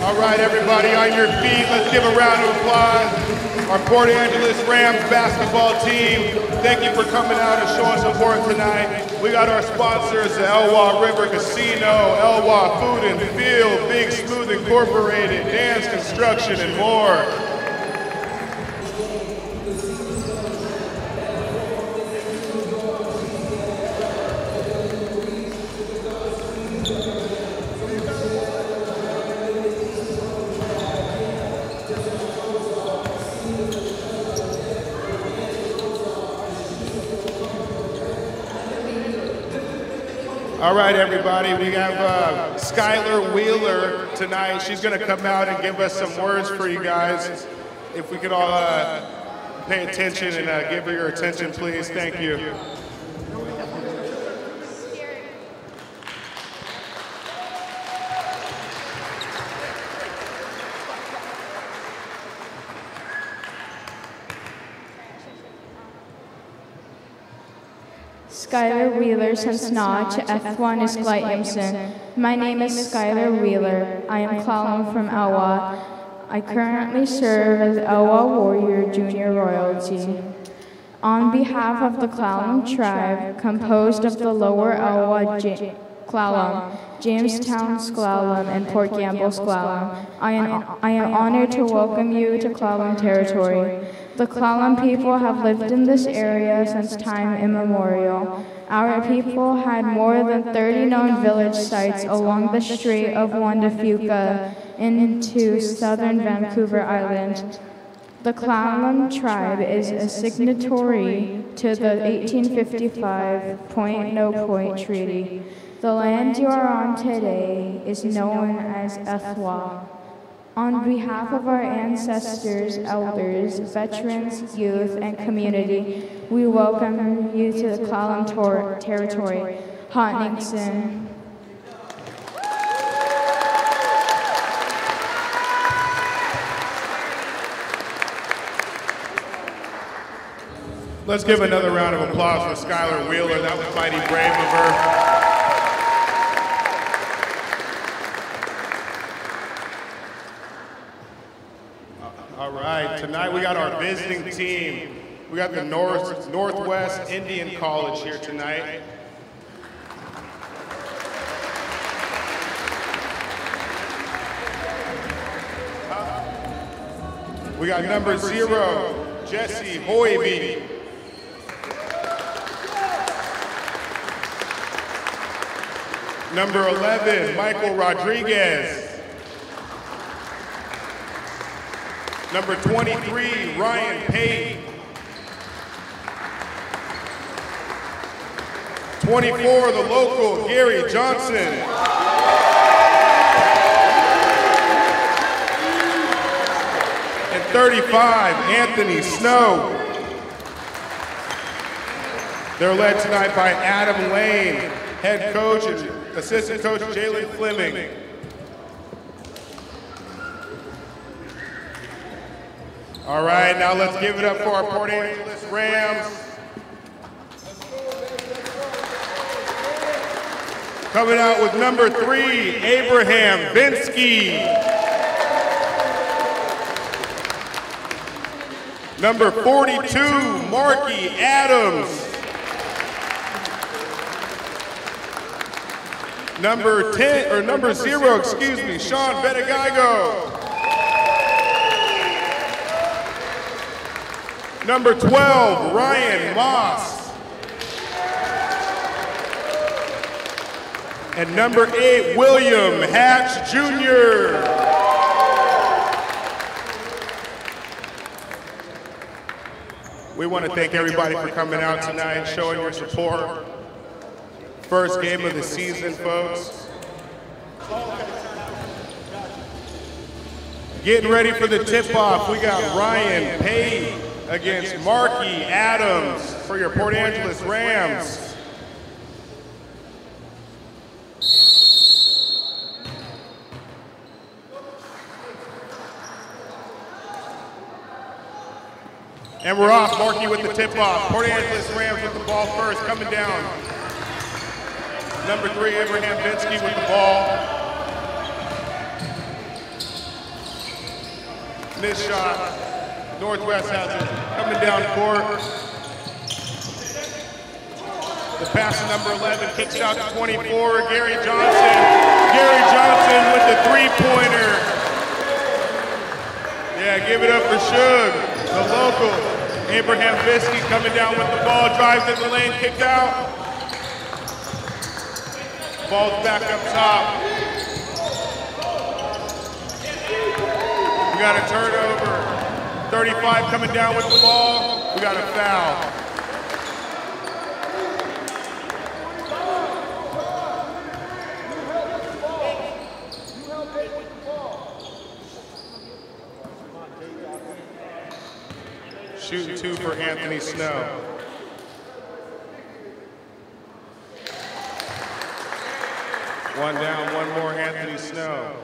All right, everybody on your feet. Let's give a round of applause. Our Port Angeles Rams basketball team, thank you for coming out and showing support tonight. We got our sponsors, the Elwha River Casino, Elwha Food and Field, Big Smooth Incorporated, Dance Construction, and more. All right, everybody, we have uh, Skylar Wheeler tonight. She's going to come out and give us some words for you guys. If we could all uh, pay attention and uh, give her your attention, please. Thank you. Skylar Wheeler since Notch, F1 is Glyamson. My name is Skylar Wheeler. I am Clallam from Elwha. I currently serve as Elwha Warrior Junior Royalty. On behalf of the Clallam tribe, composed of the lower Elwha J- Clallam, Jamestown S'Klallam, and Port Gamble S'Klallam, I am, I am honored to welcome you to Clallam territory. The Clallam people have lived in this area since time immemorial. Our people had more than 30 known village sites along the Strait of Juan de Fuca into southern Vancouver Island. The Clallam tribe is a signatory to the 1855 Point oh No oh Point Treaty. The land you are on today is known as Ethwa. On behalf of our ancestors, elders, veterans, youth, and community, we welcome you to the Clallam tor- territory. Hot Nixon. Let's give another round of applause for Skylar Wheeler. That was mighty brave of her. All right, tonight we got our visiting team. We got the North Northwest Indian College here tonight. We got number zero, Jesse Hoiby. Number 11, Michael Rodriguez. Number 23, Ryan Payne. 24, the local, Gary Johnson. And 35, Anthony Snow. They're led tonight by Adam Lane, head coach and assistant coach Jalen Fleming. All right, now let's give it up for our Port Angeles Rams. Coming out with number three, Abraham Vinsky. Number 42, Marky Adams. Number 10, or number zero, excuse me, Sean Benegago. Number 12, Ryan Moss. And number eight, William Hatch Jr. We want to thank everybody for coming out tonight, and showing your support. First game of the season, folks. Getting ready for the tip-off, we got Ryan Pate against Marky Adams for your Port Angeles Rams. And we're off. Marky with the tip-off. Port Angeles Rams with the ball first, coming down. Number three, Abraham Vinsky with the ball. Missed shot. Northwest has it. Coming down court. The pass number 11 kicks out to 24. Gary Johnson. Gary Johnson with the three-pointer. Yeah, give it up for Suge, the local. Abraham Visky coming down with the ball, drives in the lane, kicked out. Ball's back up top. We got a turnover. 35 coming down with the ball. We got a foul. Shooting two for Anthony Snow. One down, one more, Anthony Snow.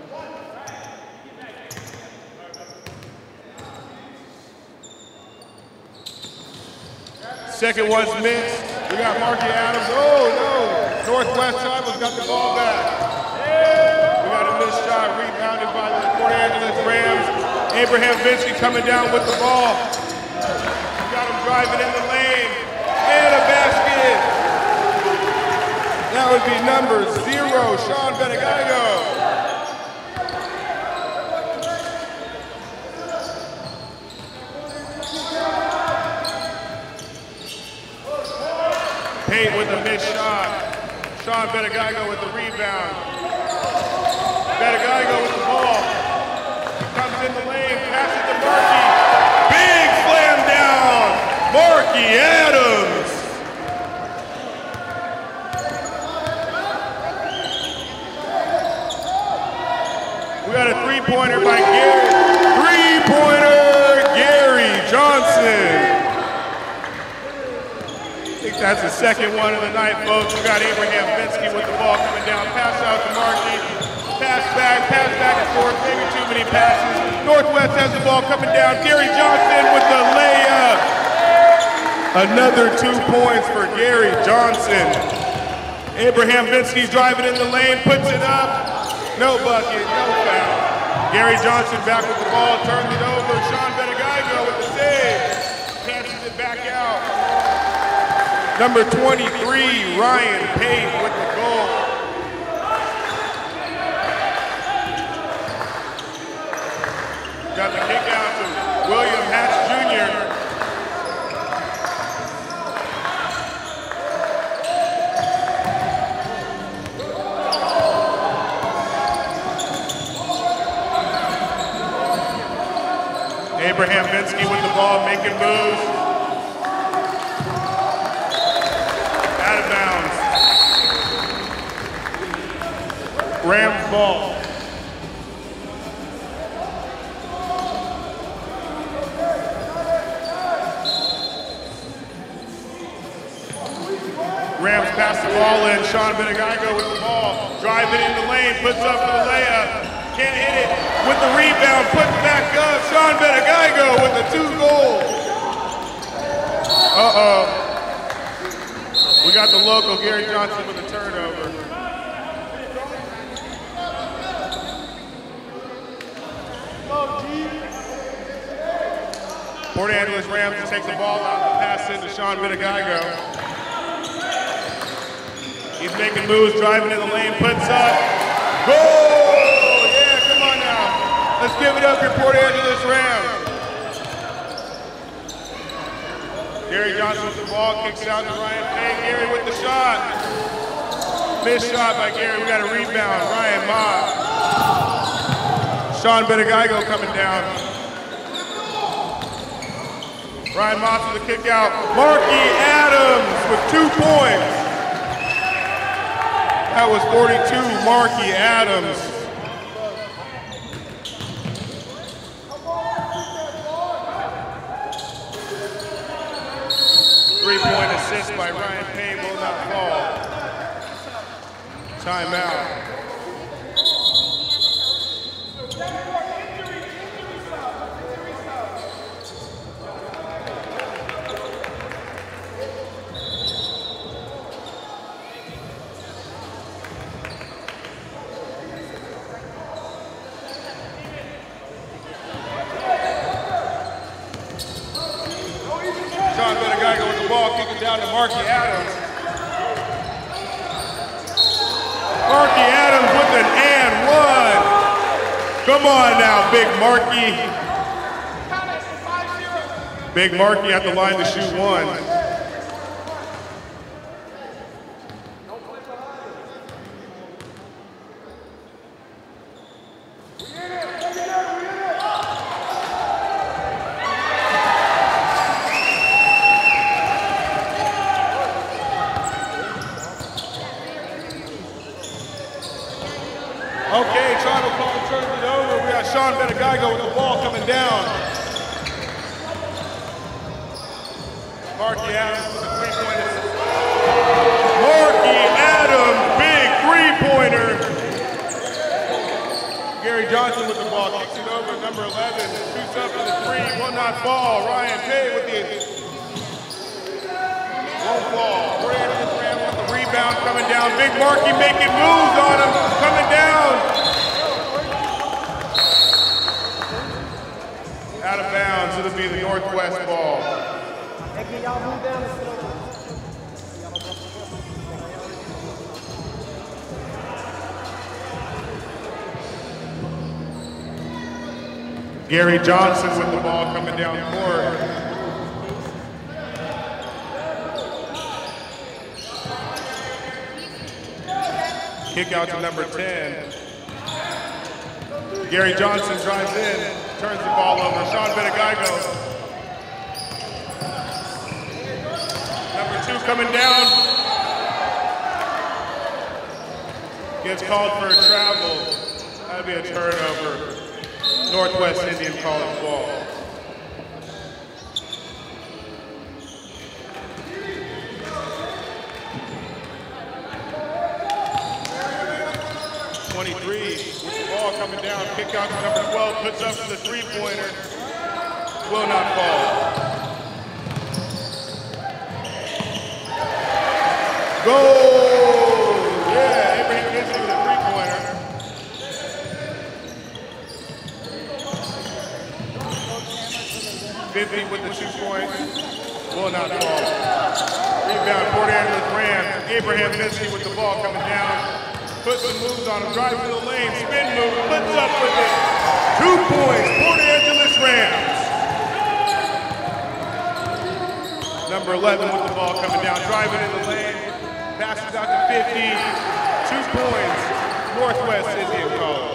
Second one's missed. We got Marky Adams. Oh, no. Northwest Tribals got the ball back. We got a missed shot rebounded by the Port Angeles Rams. Abraham Vincent coming down with the ball We got him driving in the lane. And a basket. That would be number zero, Sean Benegago. Pate with a missed shot. Sean Benegago with the rebound. Benegago with the ball. Comes in the lane, passes to Markey. Big slam down. Marky Adams. We got a three-pointer by Gary. Three-pointer, Gary Johnson. I think that's the second one of the night, folks. We got Abraham Vinsky with the ball coming down. Pass out to Marky. Pass back, pass back and forth. Maybe too many passes. Northwest has the ball coming down. Gary Johnson with the layup. Another two points for Gary Johnson. Abraham Vinsky's driving in the lane, puts it up. No bucket, no foul. Gary Johnson back with the ball, turns it over. Sean Benegaigo with the save. Passes it back out. Number 23, Ryan Payne with the goal. Got the kick out to William Hatch Jr. Abraham Vinsky with the ball, making moves. Out of bounds. Rams ball. Rams pass the ball in. Sean Benegago with the ball. Driving in the lane, puts up for the layup. Can't hit it with the rebound, puts back up. Sean Benegaigo with the two goals. Uh-oh. We got the local Gary Johnson with the turnover. Port Angeles Rams take the ball out, and pass into Sean Benegaigo. He's making moves, driving in the lane, puts up. Goal! Yeah, come on now. Let's give it up for Port Angeles Rams. Gary Johnson with the ball, kicks out to Ryan Payne. Gary with the shot. Missed shot by Gary. We got a rebound. Ryan Mott. Sean Benegaigo coming down. Ryan with the kick out. Marky Adams with two points. That was 42, Marky Adams. Three-point assist by Ryan Payne will not fall. Timeout. Down to Marky Adams. Marky Adams with an and one. Come on now, Big Marky. Big Marky at the line to shoot one. Gary Johnson with the ball coming down court. Kick out to number 10. Gary Johnson drives in, turns the ball over. Sean Betagaigo. Number two coming down. Gets called for a travel. That'd be a turnover. Northwest Indian College ball. Twenty-three with the ball coming down, kick out number 12, puts up the three-pointer, will not fall. Goal! Yeah, Abraham Gibson with a three-pointer. 50 with the two points. Will not fall. Rebound, Port Angeles Rams. Abraham Vinsky with the ball coming down. Put some moves on him. Drive to the lane. Spin move. Puts up with it. Two points. Port Angeles Rams. Number 11 with the ball coming down. Driving in the lane. Passes out to 50. Two points. Northwest Indian College.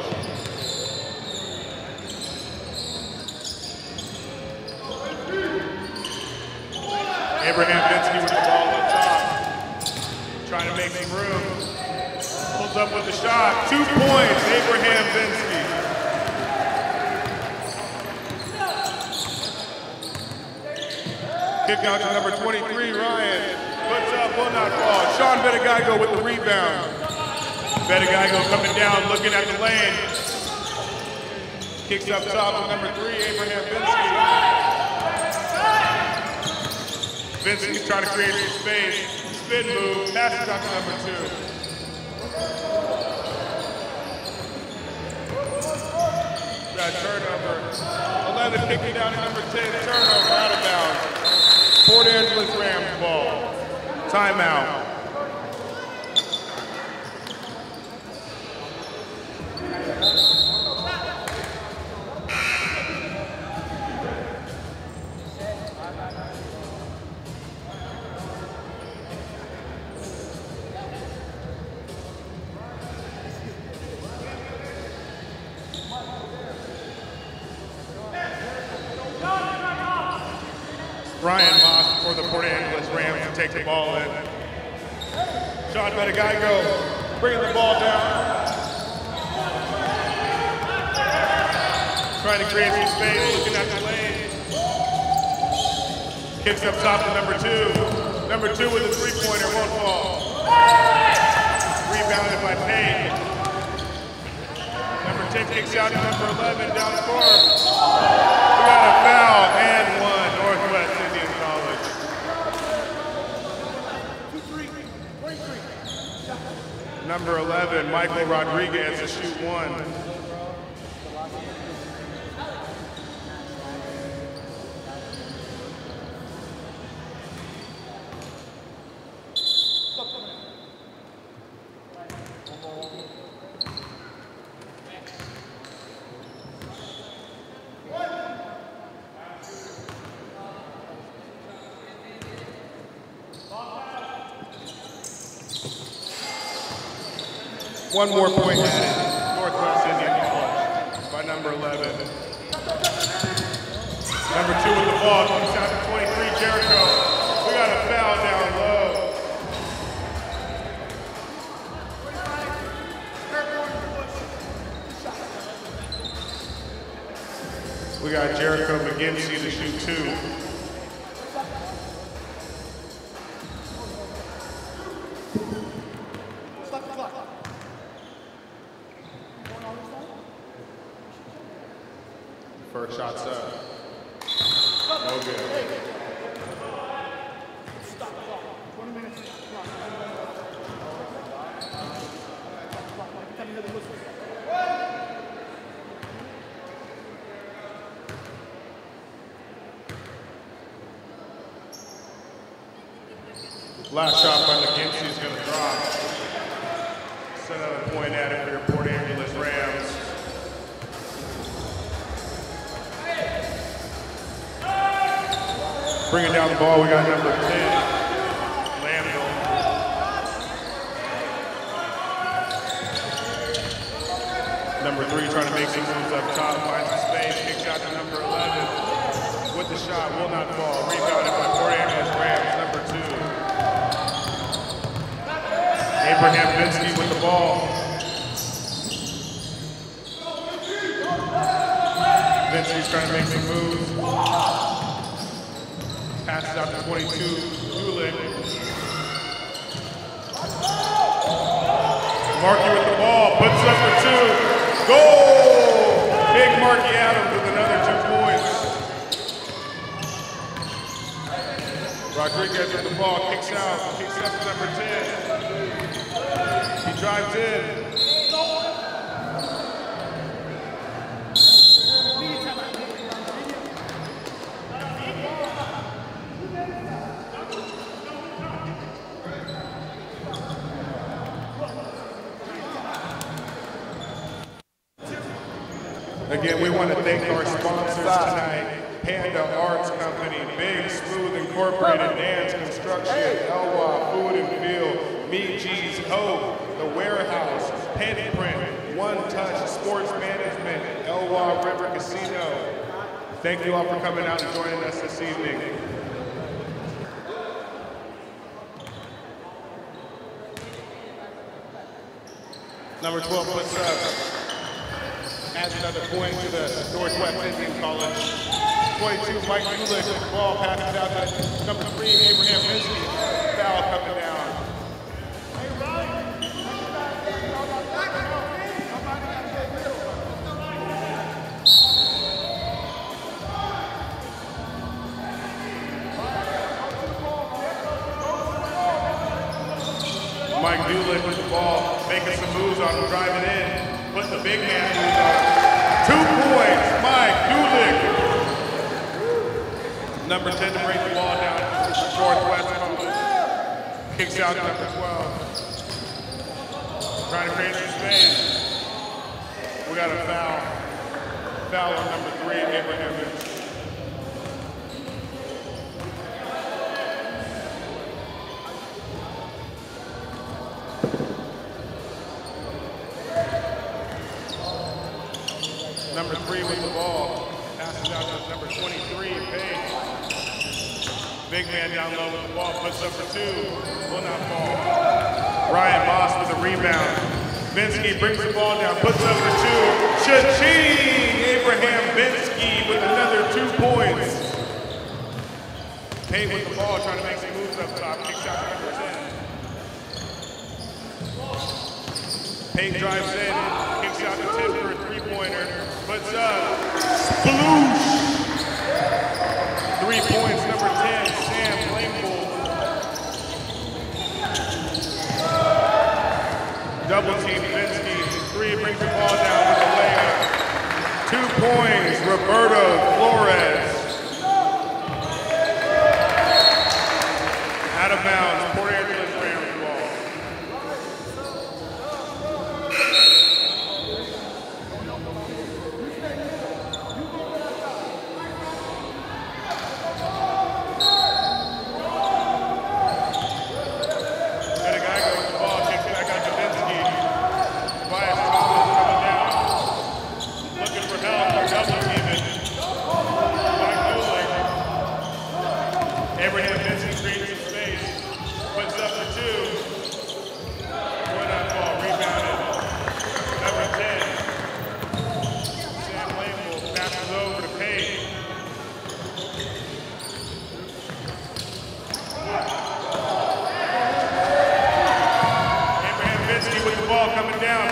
Abraham Vinsky with the ball up top. Trying to make some room. Pulls up with the shot. Two points, Abraham Vinsky. Kick out to number 23, Ryan. Puts up, will not fall. Sean Betagaigo with the rebound. Betagaigo coming down, looking at the lane. Kicks up top with number three, Abraham Vinsky. Vincent's trying to create some space. Spin move, passes out to number two. That turnover. 11 kicking down to number 10. Turnover out of bounds. Port Angeles Rams ball. Timeout. Take the ball in. Sean Betagaigo bringing the ball down. Trying to create some space, looking at the lane. Kicks up top to number two. Number two with a three-pointer, won't fall. Rebounded by Payne. Number 10 kicks out to number 11, down court. We got a foul and one. Number 11, Michael Rodriguez to shoot one. One more point added. Northwest Indian College by number 11. Number two with the ball, comes out to 23, Jericho. We got a foul down low. We got Jericho McGinsey to shoot two. Shot, will not fall. Rebounded by Angeles Rams, number two. Abraham Vinsky with the ball. Vinsky's trying to make some moves. Passes out to 22, Gulick. Markey with the ball, puts up for two. Goal! Big Markey Adams with another two points. Rodriguez with the ball, kicks out, kicks up to number 10. He drives in. Again, we want to thank our sponsors tonight. Panda Arts Company, Big Smooth Incorporated, Dance Construction, Elwha Food and Meat G's Hope, The Warehouse, Pen Print, One Touch Sports Management, Elwha River Casino. Thank you all for coming out and joining us this evening. Number 12 puts up adds another point to the Northwest Indian College. 22, Mike with the ball, passes out to number three, Abraham Minsky. Foul coming down. Mike Gulick with the ball, making some moves on him, driving in, putting the big man moves on. Two points, Mike Gulick. Number 10 to break the ball down, Northwest. Kicks out number 12. Trying to create some space. We got a foul. Foul on number three, Abraham Mitchell. Number three with the ball. Passes out to number 23, Page. Big man down low with the ball. Puts up for two. Will not fall. Ryan Moss with the rebound. Vinsky brings the ball down. Puts up for two. Cha-ching! Abraham Vinsky with another two points. Payne with the ball, trying to make some moves up top. Kicks shot 10. Payne drives in, kicks out to 10 for a three-pointer. Puts up, sploosh! Three points, number 10, Sam Langbull. Double team, Vinsky. Three, brings the ball down with a layup. Two points, Roberto Flores. Out of bounds, Port Angeles Rams ball. Got a guy going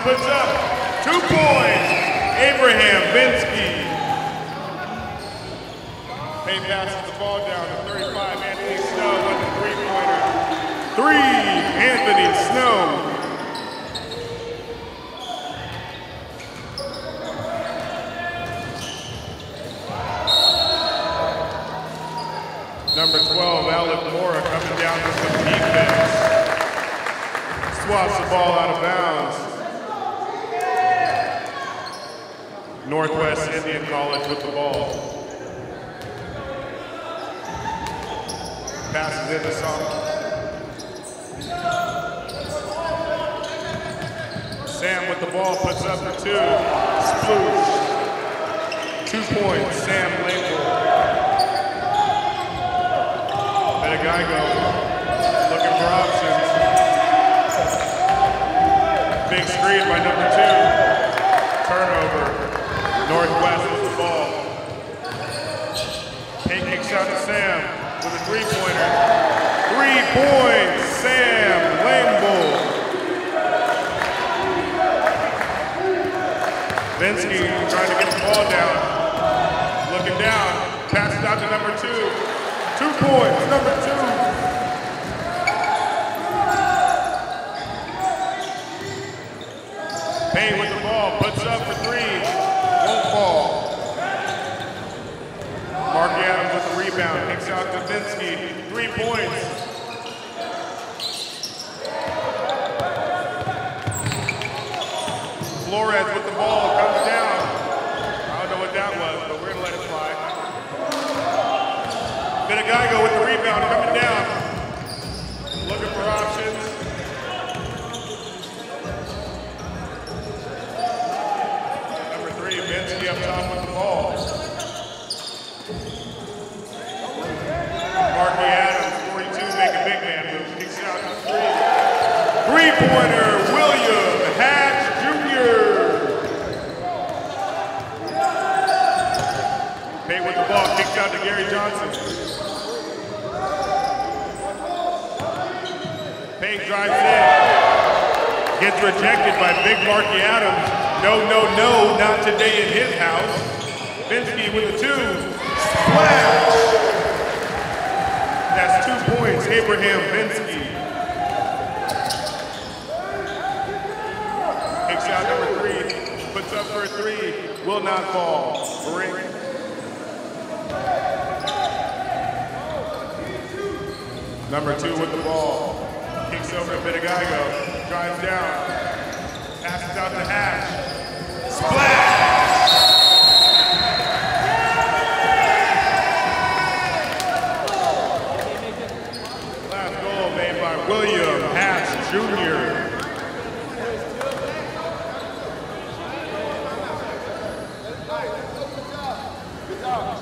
puts up two points. Abraham Vinsky. Pay passes the ball down to 35. Anthony Snow with the three-pointer. Three, Anthony Snow. Number 12, Alec Mora coming down with some defense. Swats the ball out of bounds. Northwest Indian College with the ball. Passes into Song. Sam with the ball puts up the two. Sploosh. Two points, Sam Label. Betagaigo looking for options. Big screen by number two. Turnover. Northwest with the ball. Payne kicks out to Sam with a three-pointer. Three points, Sam Lamble. Vinsky trying to get the ball down. Looking down. Passes out to number two. Two points, number two. Payne with the ball, puts up for three. Won't fall. Mark Adams rebound, kicks out to Vinsky. Three points. Flores with the ball, comes down. I don't know what that was, but we're gonna let it fly. Benegaigo with the rebound, coming down. Looking for options. Number three, Vinsky up top with the ball. Marky Adams, 42, make a big man move, kicks it out to three. Three-pointer, William Hatch Jr. Pay with the ball, kicks out to Gary Johnson. Payne drives in. Gets rejected by Big Marky Adams. No, no, no, not today in his house. Vinsky with the two. Splash! That's two points, Abraham Vinsky. Kicks out number three, puts up for a three, will not fall. Ring. Number two with the ball. Kicks over to Bitagaigo. Drives down. Passes out to Hatch. Splash! William Hatch Jr.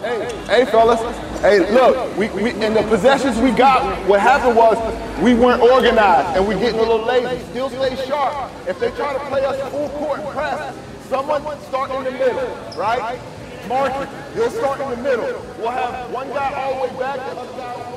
Hey, hey, fellas. Hey, look, we, we in the possessions we got, what happened was we weren't organized and we're getting a little lazy. Still stay sharp. If they try to play us full court press, someone start in the middle, right? Marky, you'll start in the middle. We'll have one guy all the way back, the other guy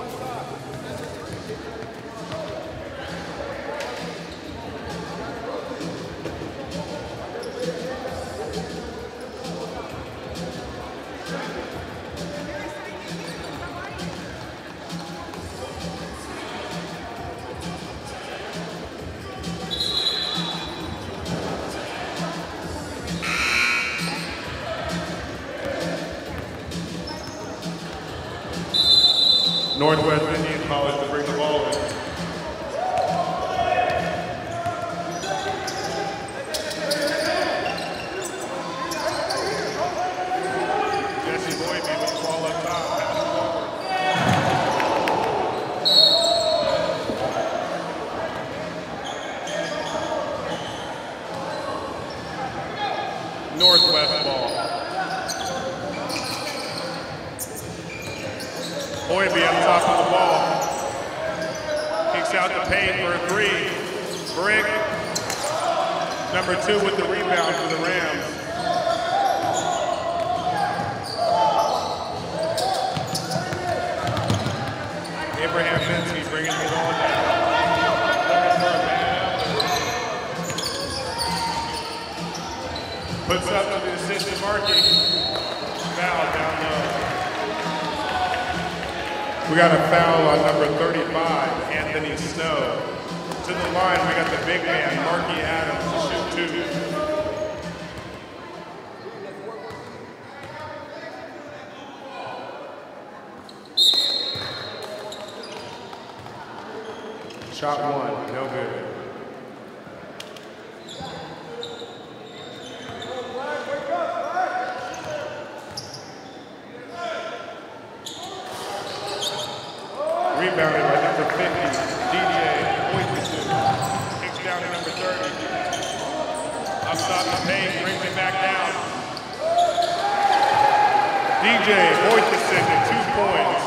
DJ Boykinson to two points.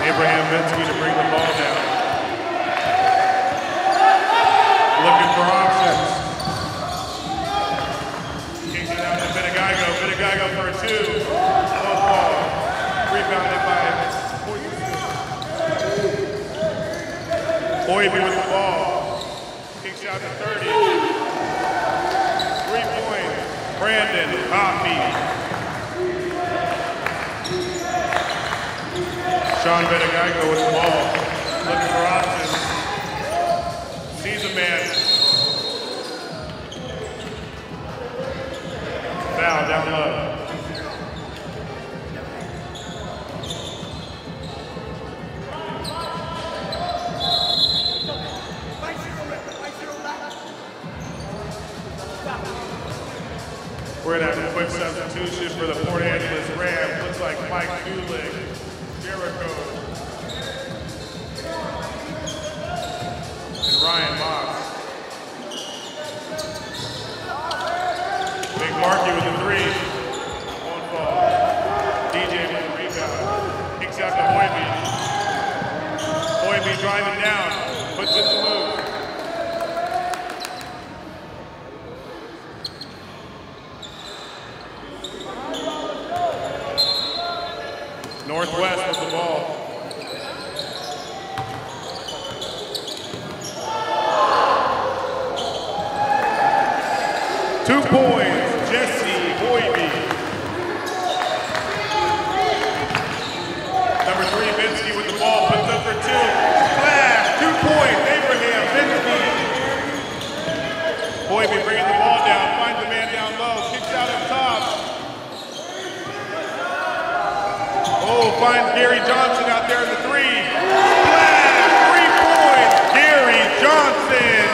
Abraham Vinsky to bring the ball down. Looking for options. Kicks it out to Bitigago. Bitigago for a two. Rebounded by Boybe with the ball. Kicks out to 30. Three point. Brandon Coffee. Sean Benigago with the ball, looking for options. Sees a man. Foul down low. We're gonna have a quick substitution for the Port Angeles Rams. Looks like Mike Dulig Jericho. And Ryan Moss. Big Markey with the three. One ball. DJ with the rebound. Kicks out to Hoybe. Hoybe driving down. Puts in the move. Northwest with the ball. Two points, Jesse Boybe. Number three, Vinsky with the ball, puts up for two. Splash, two points, Abraham Vinsky. Boybe bringing the ball down, finds the man down low, kicks out up top. Oh, finds Gary Johnson out there in the three. Splash! Three points. Gary Johnson.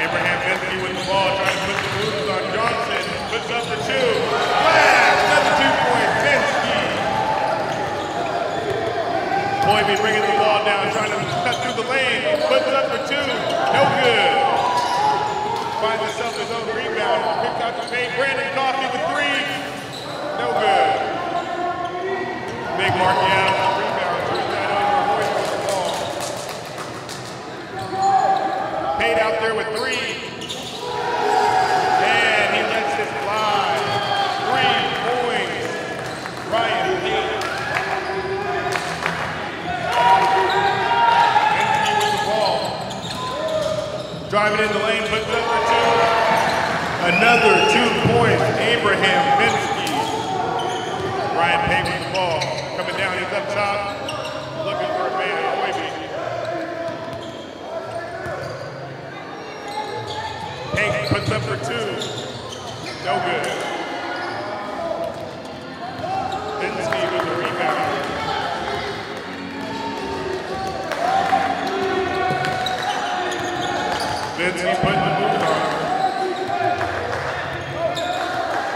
Abraham with the ball, trying to put the on Johnson. Puts up for two. Another two bringing the ball down, trying to cut through the lane. Puts up for two. No good finds himself his own rebound. Picks out the paint. Brandon Coffee with three. No good. Big Adams on rebound. Out there with three. And he lets it fly. Three points. Ryan Payne. Vinsky with the ball. Driving in the lane, puts up for two. Another two points, Abraham Vinsky. Ryan the ball. Coming down, he's up top. Looking for a man. Payne puts up for two. No good.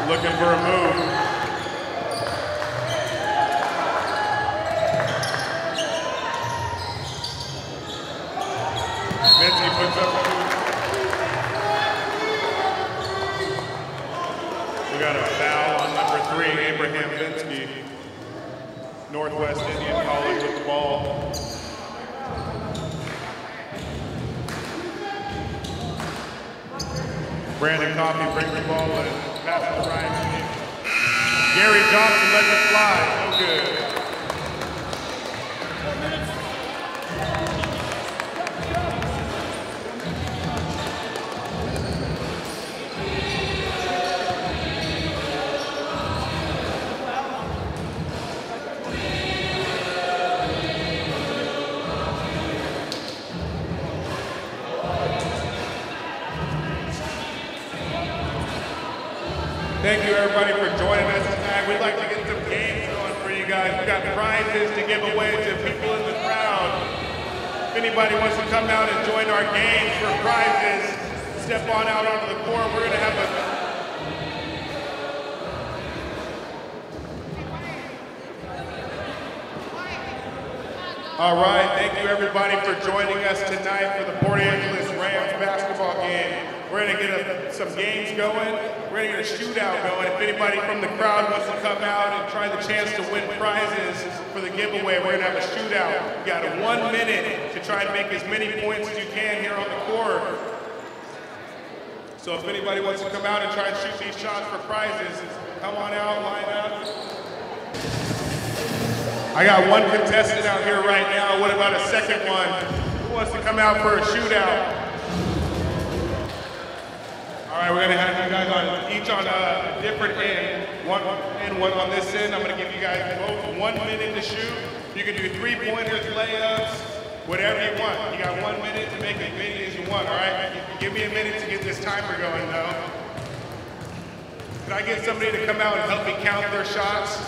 Looking for a move. Vinsky puts up. We got a foul on number three, Abraham Vinsky. Northwest Indian College with the ball. Brandon Coffey brings the ball in. Pass to Ryan. Gary Johnson lets it fly. Thank you everybody for joining us tonight. We'd like to get some games going for you guys. We've got prizes to give away to people in the crowd. If anybody wants to come out and join our games for prizes, step on out onto the court. We're gonna have a All right, thank you everybody for joining us tonight for the Port Angeles Rams basketball game. We're gonna get a, some games going. We're gonna get a shootout going. If anybody from the crowd wants to come out and try the chance to win prizes for the giveaway, we're gonna have a shootout. You got one minute to try and make as many points as you can here on the court. So if anybody wants to come out and try and shoot these shots for prizes, come on out, line up. I got one contestant out here right now. What about a second one? Who wants to come out for a shootout? All right, we're gonna have you guys on each on a different end. One end, one on this end. I'm gonna give you guys both one minute to shoot. You can do three pointers, layups, whatever you want. You got one minute to make as many as you want. All right. Give me a minute to get this timer going, though. Can I get somebody to come out and help me count their shots?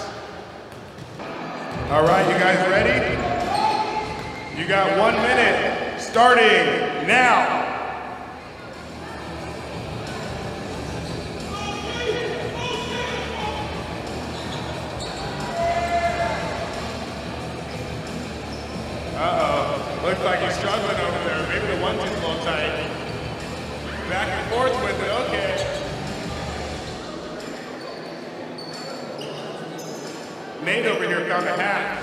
All right, you guys ready? You got one minute, starting now. Over here found a hat.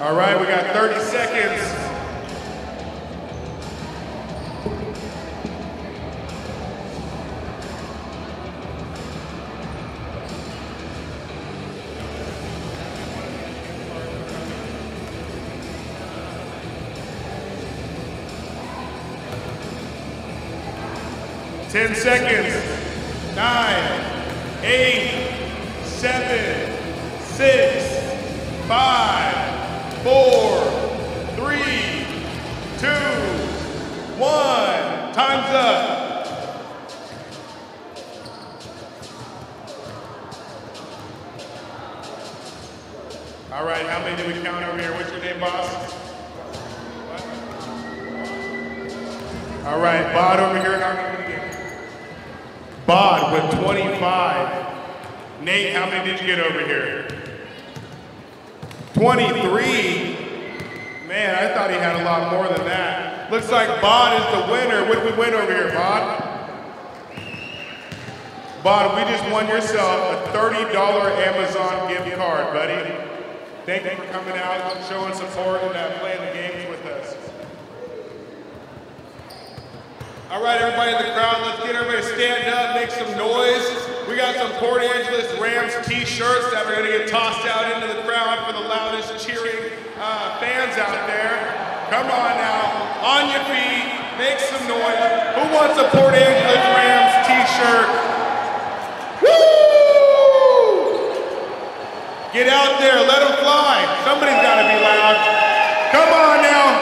All right, we got 30 seconds. Ten seconds. Nine eight, seven, six, five, four, three, two, one. Time's up. All right, how many did we count over here? What's your name, boss? All right, Bod over here. Bod with 25. Nate, how many did you get over here? 23. Man, I thought he had a lot more than that. Looks like Bod is the winner. What did we win over here, Bod? Bod, we just won yourself a $30 Amazon gift card, buddy. Thank you for coming out, showing support, and uh, playing the games with us. All right, everybody in the crowd, let's get everybody to stand up, make some noise. We got some Port Angeles Rams t-shirts that are gonna get tossed out into the crowd for the loudest cheering uh, fans out there. Come on now, on your feet, make some noise. Who wants a Port Angeles Rams t-shirt? Woo! Get out there, let them fly. Somebody's gotta be loud. Come on now.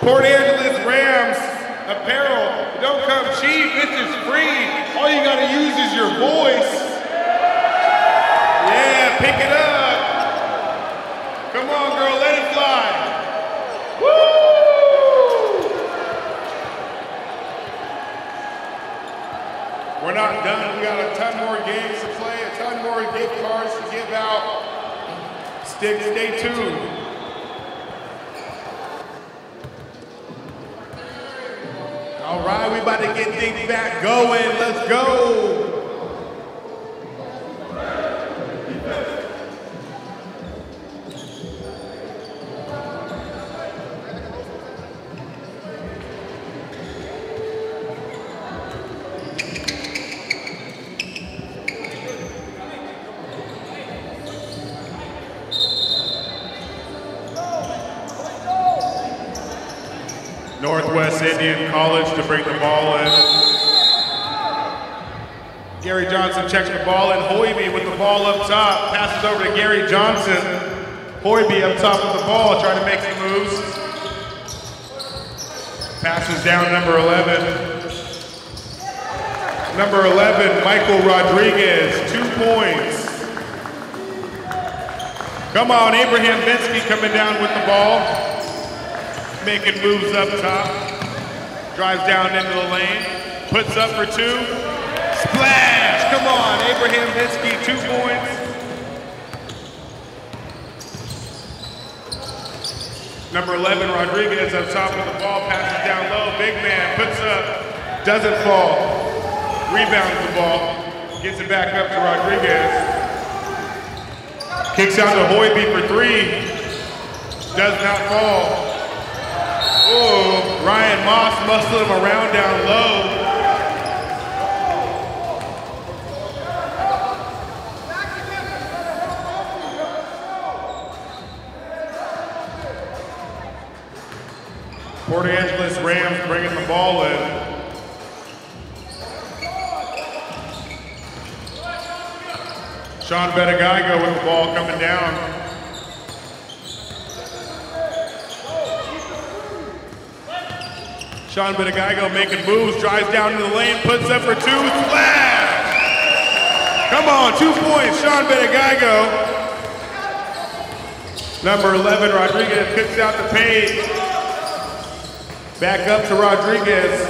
Port Angeles Rams apparel. Don't come cheap. This is free. All you got to use is your voice. Yeah, pick it up. Come on, girl. Let it fly. Woo! We're not done. We got a ton more games to play, a ton more gift cards to give out. Stick, stay tuned. All right, we about to get things back going. Let's go. Northwest Indian College to bring the ball in. Gary Johnson checks the ball in. Hoiby with the ball up top. Passes over to Gary Johnson. Hoiby up top with the ball, trying to make some moves. Passes down number 11. Number 11, Michael Rodriguez, two points. Come on, Abraham Vinsky coming down with the ball. Making moves up top. Drives down into the lane. Puts up for two. Splash! Come on, Abraham Vinsky, two points. Number 11, Rodriguez up top of the ball, passes down low. Big man puts up, doesn't fall. Rebounds the ball, gets it back up to Rodriguez. Kicks out to Hoiby for three. Does not fall. Oh, Ryan Moss muscled him around down low. Port Angeles Rams bringing the ball in. Sean Betagaigo with the ball coming down. Sean Betagaigo making moves, drives down to the lane, puts up for two, splash! Come on, two points, Sean Betagaigo. Number 11, Rodriguez kicks out the paint. Back up to Rodriguez.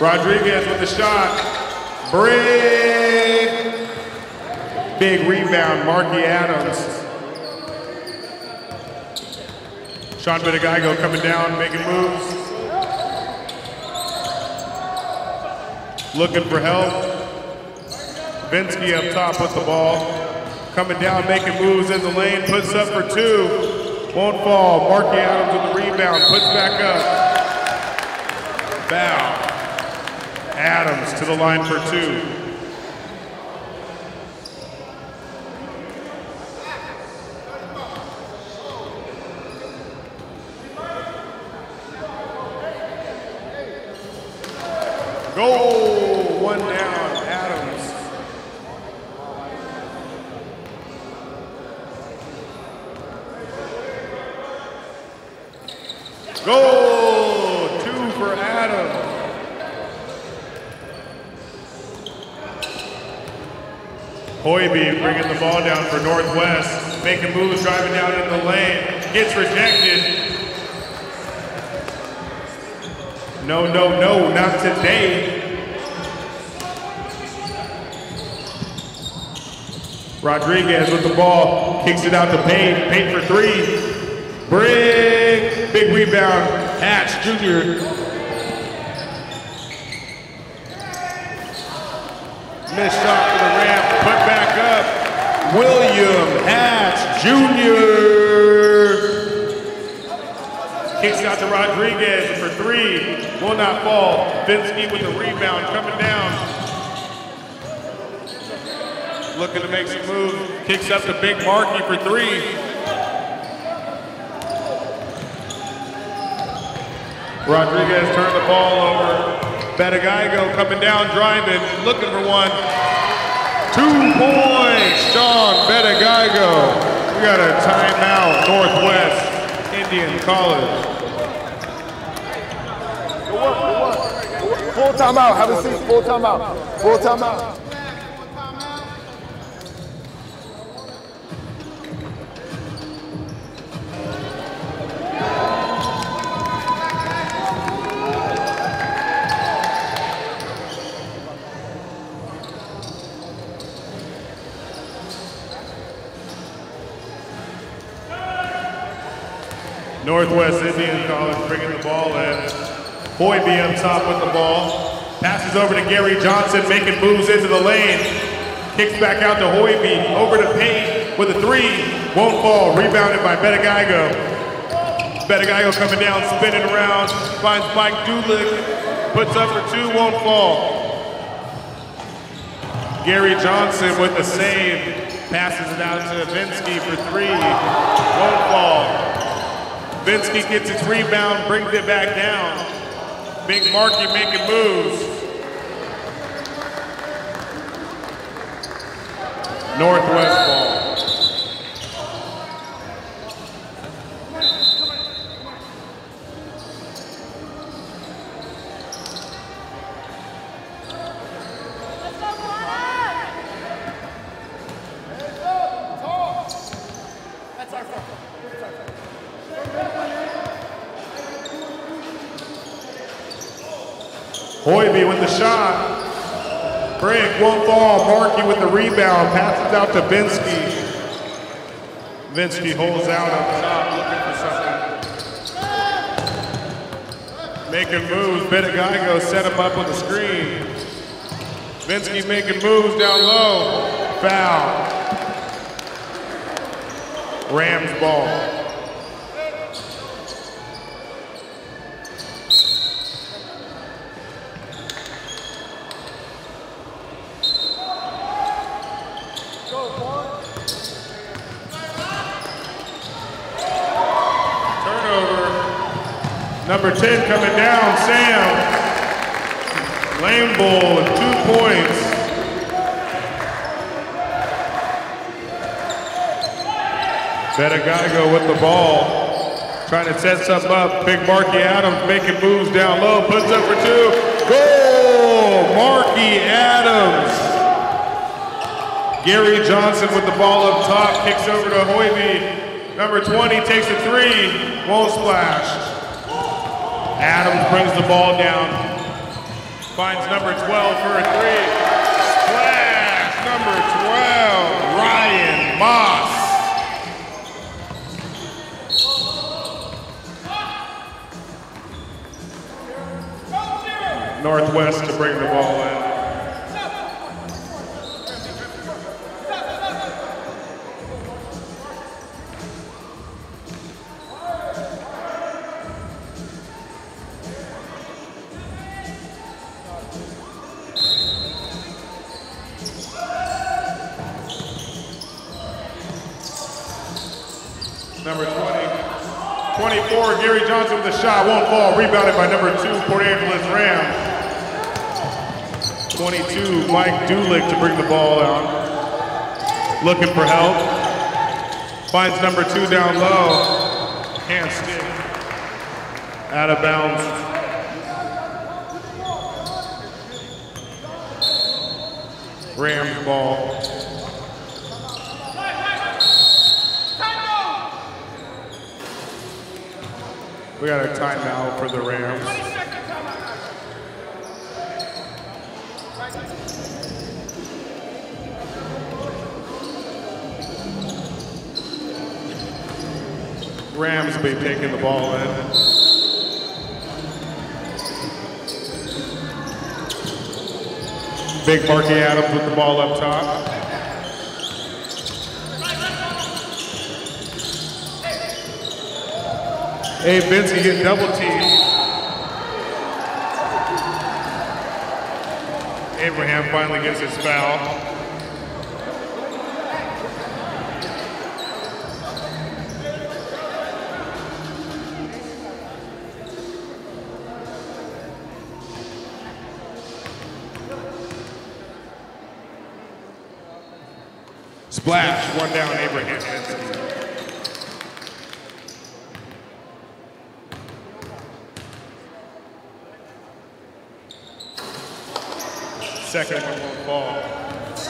Rodriguez with the shot. Break. Big rebound, Marky Adams. Sean Betagaigo coming down, making moves. Looking for help. Vinsky up top with the ball. Coming down, making moves in the lane, puts up for two. Won't fall. Marky Adams with the rebound, puts back up. Bow. Adams to the line for two. Goal, one down, Adams. Goal, two for Adams. Hoiby bringing the ball down for Northwest, making moves, driving down in the lane, gets rejected. No, no, no, not today. Rodriguez with the ball, kicks it out to Payne, Payne for three. Brick, big rebound, Hatch Jr. Missed for the ramp, put back up. William Hatch Jr. Kicks out to Rodriguez for three. Will not fall. Vinsky with the rebound coming down. Looking to make some moves. Kicks up to Big Markey for three. Rodriguez turned the ball over. Betagaigo coming down, driving, looking for one. Two points, Sean Betagaigo. We got a timeout, Northwest Indian College. Full timeout. Have a seat. Full timeout. Full timeout. Northwest Indian College bringing the ball in. Hoiby up top with the ball. Passes over to Gary Johnson, making moves into the lane. Kicks back out to Hoiby. Over to Payne with a three. Won't fall. Rebounded by Betagaigo. Betagaigo coming down, spinning around. Finds Mike Dulick. Puts up for two. Won't fall. Gary Johnson with the save. Passes it out to Vinsky for three. Won't fall. Vinsky gets his rebound, brings it back down. Big Markey making moves. Northwest ball. Hoiby with the shot. Break, won't fall. Markey with the rebound. Passes out to Vinsky. Vinsky holds out on top, looking for something. Making moves. Betagaigo set him up on the screen. Vinsky making moves down low. Foul. Rams ball. Number 10 coming down, Sam. Lane Bull with two points. Betagaigo with the ball. Trying to set something up. Big Marky Adams making moves down low. Puts up for two. Goal! Marky Adams. Gary Johnson with the ball up top. Kicks over to Hoiby. Number 20 takes a three. Won't splash. Adams brings the ball down. Finds number 12 for a three. Splash! Number 12, Ryan Moss. Northwest to bring the ball in. Johnson with the shot, won't fall. Rebounded by number two, Port Angeles Rams. 22, Mike Dulick to bring the ball out. Looking for help. Finds number two down low. Can't stick. Out of bounds. Rams ball. We got a timeout for the Rams. Rams be taking the ball in. Big Marky Adams with the ball up top. Hey, Vincey getting double teamed. Abraham finally gets his foul. Splash, one down, Abraham Vincey. Second fall.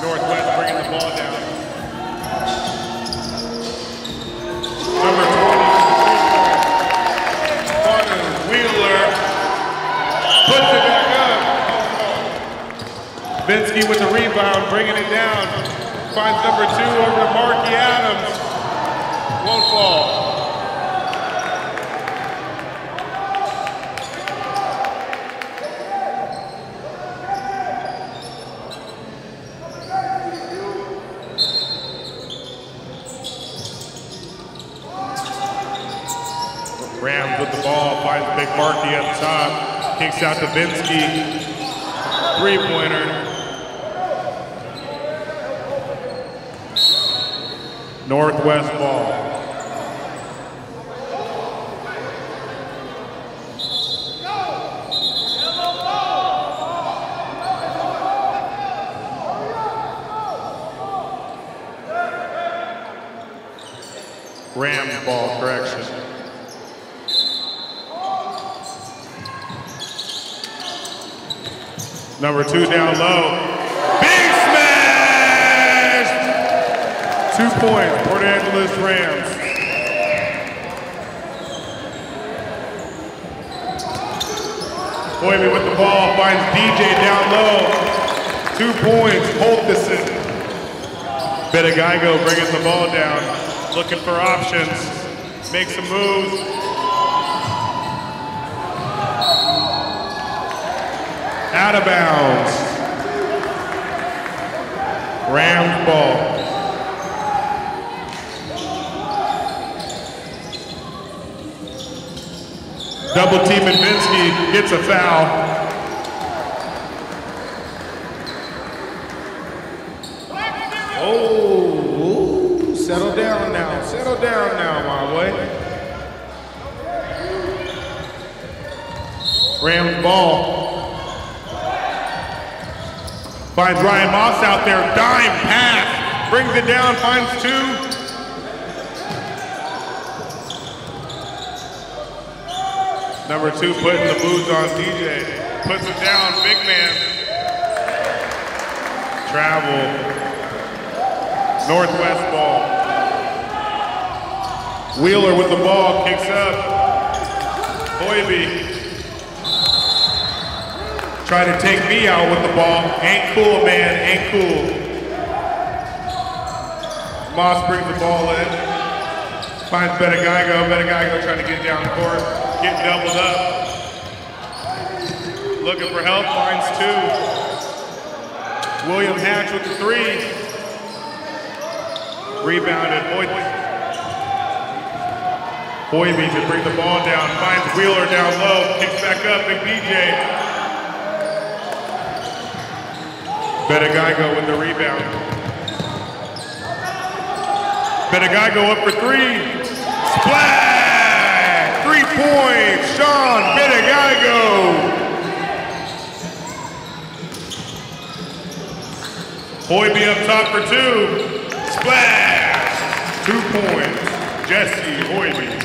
Northwest bringing the ball down. Number 20, Connor Wheeler puts it back up. Vinsky with the rebound, bringing it down. Finds number two over to Marky Adams. Won't fall. Markey up top. Kicks out to Vinsky. Three-pointer. Northwest ball. Rams ball correction. Number two down low. Big smash! Two points, Port Angeles Rams. Hoyby with the ball, finds DJ down low. Two points, Holtison. Betagaigo bringing the ball down, looking for options, makes some moves. Out of bounds. Rams ball. Double team and Vinsky gets a foul. Oh, ooh, settle down now. Settle down now, my boy. Rams ball. Finds Ryan Moss out there. Dime pass. Brings it down. Finds two. Number two putting the boots on DJ. Puts it down, big man. Travel. Northwest ball. Wheeler with the ball, kicks up. Hoyby. Try to take me out with the ball. Ain't cool, man, ain't cool. Moss brings the ball in. Finds Betagaigo. Betagaigo trying to get down the court. Getting doubled up. Looking for help, finds two. William Hatch with the three. Rebounded. Hoyby. Hoyby to bring the ball down. Finds Wheeler down low. Kicks back up. Big DJ. Betagaigo with the rebound. Betagaigo up for three. Splash! Three points. Sean Betagaigo. Hoyby up top for two. Splash! Two points. Jesse Hoyby.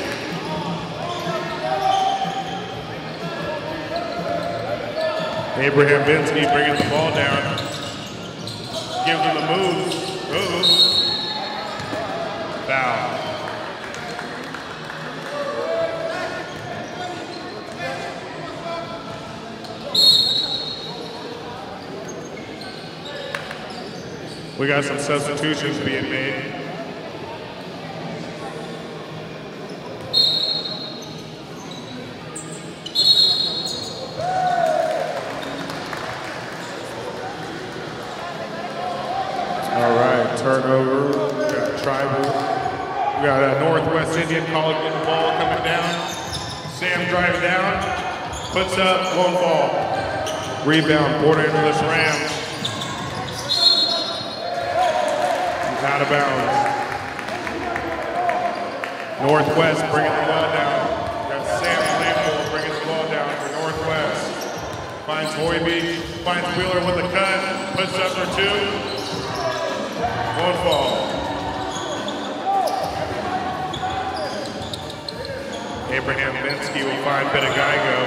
Abraham Vinsky bringing the ball down. Gives him the move. Uh-oh. Foul. We got some substitutions being made. All right, turnover. We got tribal. We got Indian College getting the ball coming down. Sam drives down, puts up, one ball. Rebound, Port Angeles Rams. He's out of bounds. Northwest bringing the ball down. Got Sam Lample bringing the ball down for Northwest. Finds Hoyby, finds Wheeler with a cut, puts up for two. One ball. Abraham Vinsky will find Betagaigo.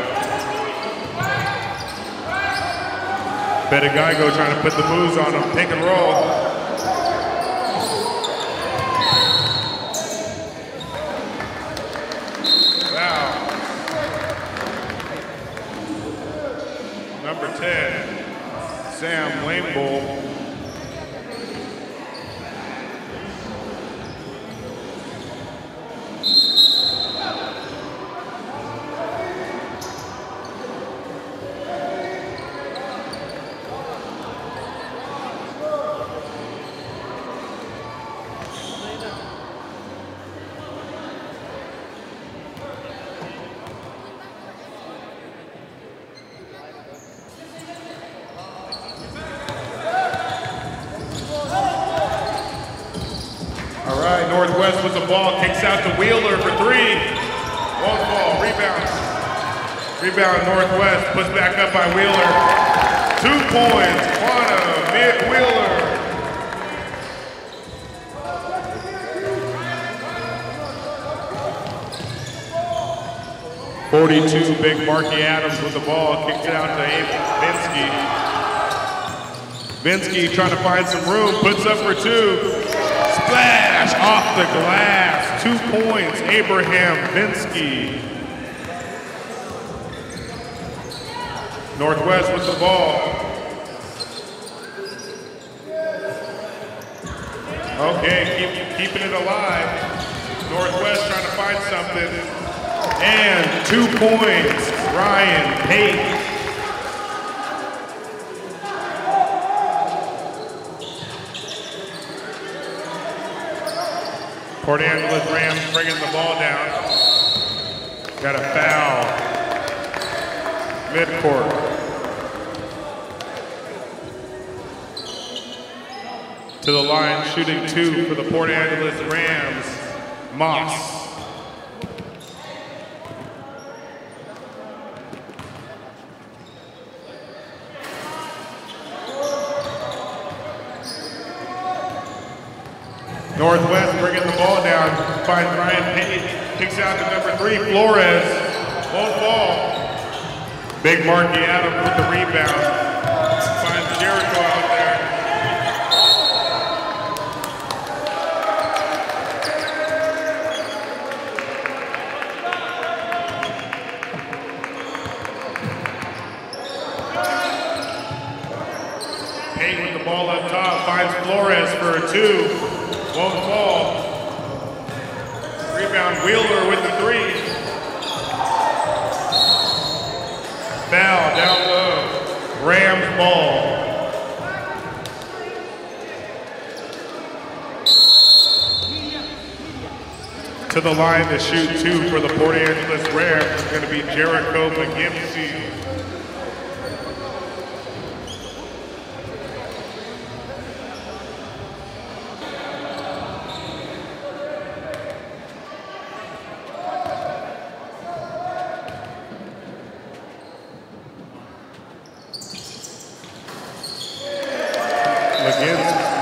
Betagaigo trying to put the moves on him, take and roll. Wow. Number 10, Sam Lamble. 42, Big Marky Adams with the ball, kicks it out to Vinsky. Vinsky trying to find some room, puts up for two. Splash off the glass, two points, Abraham Vinsky. Northwest with the ball. Okay, keep, keeping it alive. Northwest trying to find something. And two points, Ryan Pate. Port Angeles Rams bringing the ball down. Got a foul. Midcourt. To the line, shooting two for the Port Angeles Rams, Moss. Northwest bringing the ball finds Ryan Page, kicks out to number three, Flores, won't fall. Big Marky Adams with the rebound, finds Jericho out there. Payne with the ball up top, finds Flores for a two, won't fall. Rebound Wheeler with the three. Foul down low. Rams ball. To the line to shoot two for the Port Angeles Rams is going to be Jericho McGimsey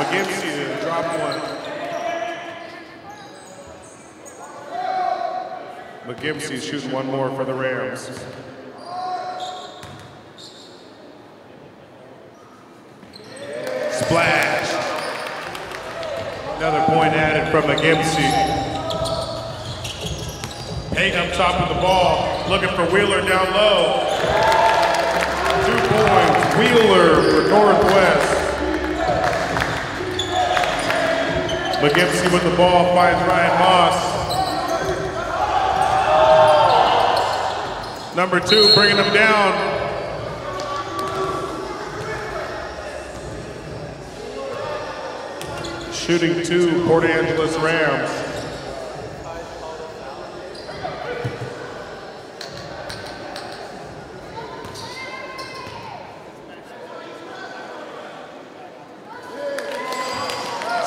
McGimsey dropped one. McGimsey shooting one more for the Rams. Splash. Another point added from McGimsey. Payton up top of the ball, looking for Wheeler down low. Two points, Wheeler for Northwest. McGimsey with the ball finds Ryan Moss. Number two bringing them down. Shooting two, Port Angeles Rams.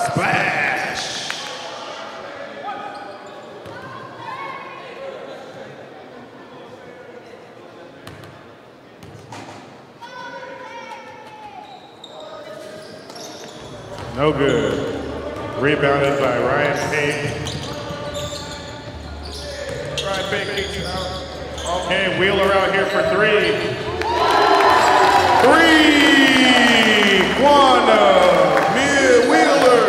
Splash. No good. Rebounded by Ryan Payne. Ryan Payne kicks it out. Okay, Wheeler out here for three. Three! Quanah Mid Wheeler.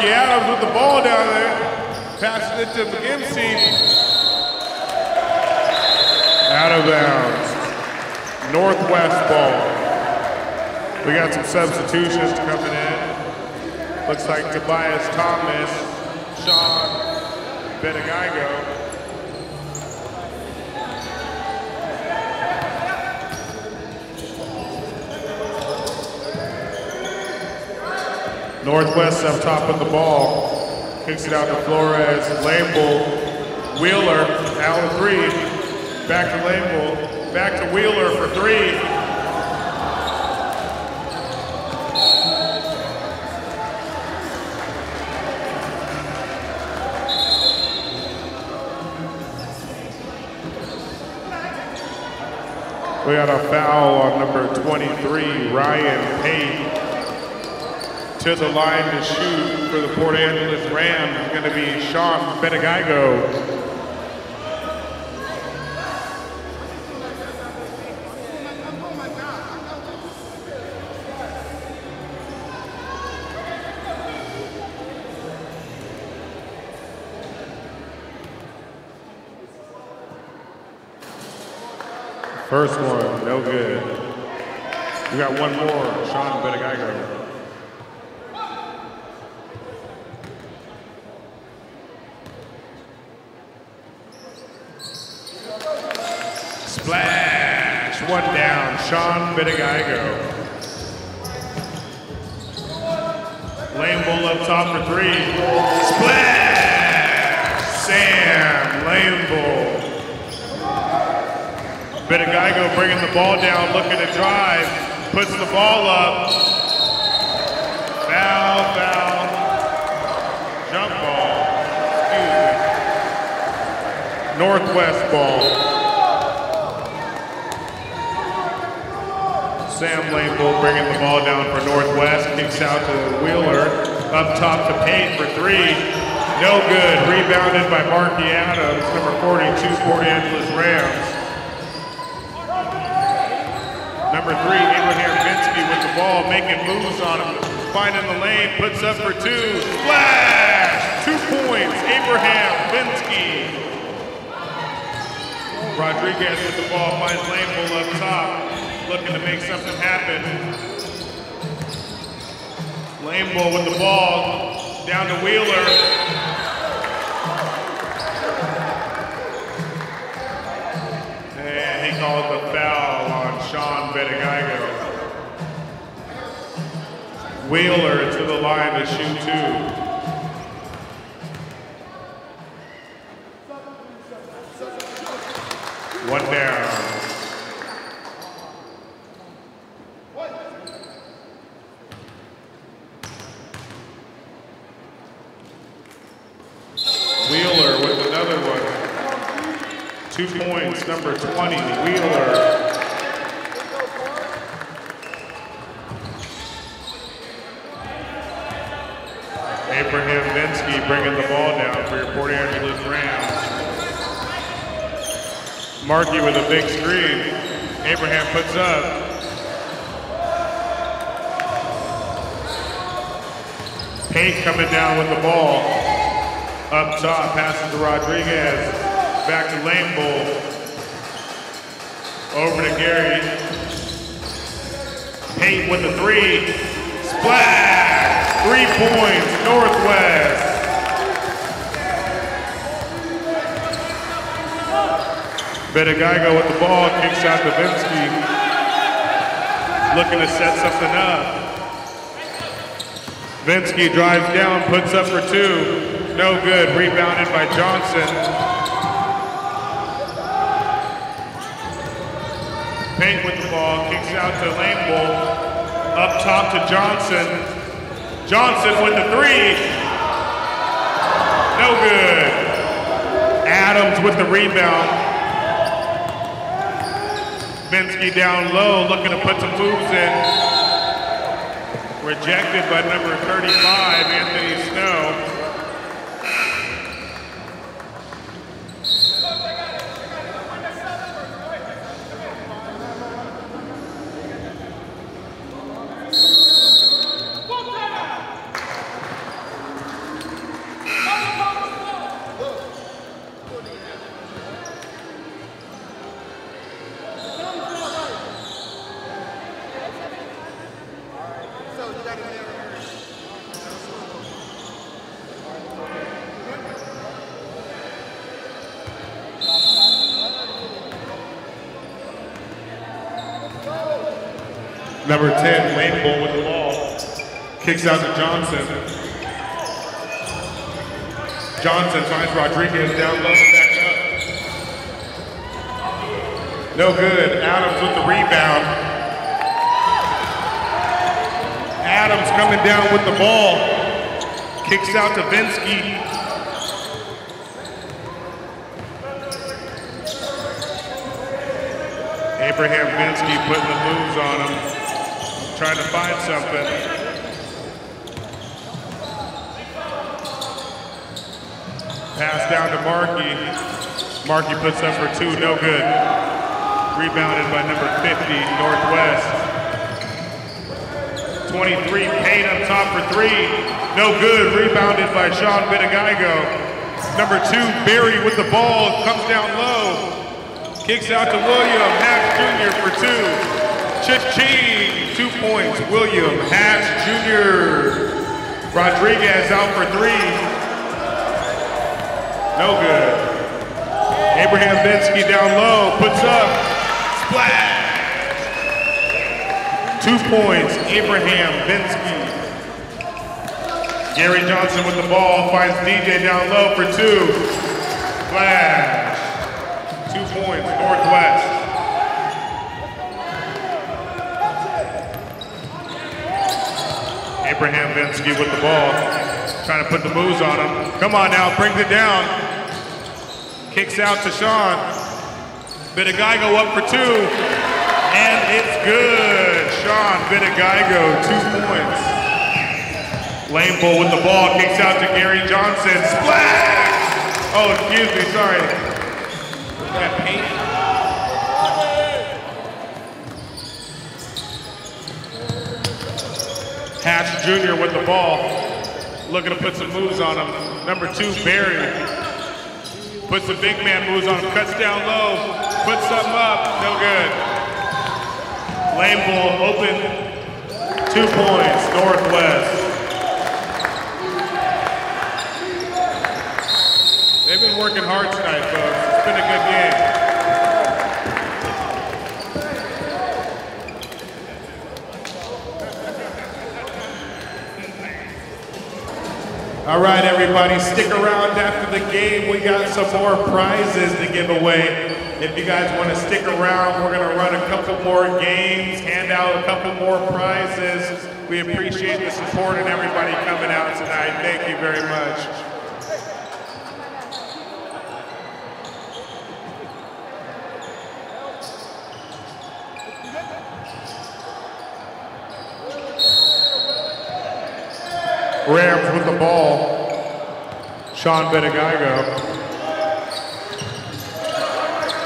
Marky Adams with the ball down there. Passing it to McGimsey. Out of bounds. Northwest ball. We got some substitutions coming in. Looks like Tobias Thomas, Sean Benegigo. Northwest up top of the ball. Kicks it out to Flores. Label. Wheeler out of three. Back to Label. Back to Wheeler for three. We got a foul on number 23, Ryan Payne. To the line to shoot for the Port Angeles Rams is going to be Sean Benegigo. First one, no good. We got one more, Sean Bedigago. Splash, one down, Sean Bedigago. Lane Bull up top for three. Splash! Sam Lane Bull. Bedigago bringing the ball down, looking to drive, puts the ball up. Foul, foul. Jump ball. Northwest ball. Sam Bull bringing the ball down for Northwest, kicks out to Wheeler, up top to Payne for three. No good, rebounded by Marky Adams, number 42 Port Angeles Rams. Number three, Abraham Vinsky with the ball, making moves on him, finding the lane, puts up for two, splash! Two points, Abraham Vinsky. Rodriguez with the ball, finds Bull up top looking to make something happen. Bull with the ball, down to Wheeler. And he called the foul on Sean Bedigago. Wheeler to the line to shoot two. One down. Two points, number 20, Wheeler. Abraham Vinsky bringing the ball down for your Port Angeles Rams. Markey with a big screen. Abraham puts up. Pate coming down with the ball. Up top, passes to Rodriguez. Back to Lane. Over to Gary. Pate with the three. Splash! Three points, Northwest. Bedigago with the ball, kicks out to Vinsky. Looking to set something up. Vinsky drives down, puts up for two. No good, rebounded by Johnson. Payne with the ball, kicks out to Lane. Up top to Johnson. Johnson with the three. No good. Adams with the rebound. Vinsky down low, looking to put some moves in. Rejected by number 35, Anthony Snow. Number 10, Lane Bull with the ball. Kicks out to Johnson. Johnson finds Rodriguez down low, back up. No good. Adams with the rebound. Adams coming down with the ball. Kicks out to Vinsky. Abraham Vinsky putting the moves on him trying to find something. Pass down to Markey. Markey puts up for two, no good. Rebounded by number 50, Northwest. 23, Payne up top for three. No good, rebounded by Sean Bedigago. Number two, Berry with the ball, comes down low. Kicks out to William Hatch Jr. for two. Cha-ching, two points. William Hatch Jr. Rodriguez out for three. No good. Abraham Vinsky down low, puts up, splash. Two points, Abraham Vinsky. Gary Johnson with the ball, finds DJ down low for two. Splash. Two points, Northwest. Abraham Vinsky with the ball, trying to put the moves on him. Come on now, brings it down. Kicks out to Sean. Bidagaigo up for two. And it's good. Sean Bidagaigo, two points. Lane Bull with the ball, kicks out to Gary Johnson. Splash! Oh, excuse me, sorry. That paint. Hatch Jr. with the ball. Looking to put some moves on him. Number two, Barry. Puts the big man moves on him. Cuts down low. Puts something up. No good. Lane Bull open. Two points, Northwest. They've been working hard tonight, folks. It's been a good game. All right, everybody, stick around after the game. We got some more prizes to give away. If you guys want to stick around, we're going to run a couple more games, hand out a couple more prizes. We appreciate the support and everybody coming out tonight. Thank you very much. With the ball. Sean Benegaigo.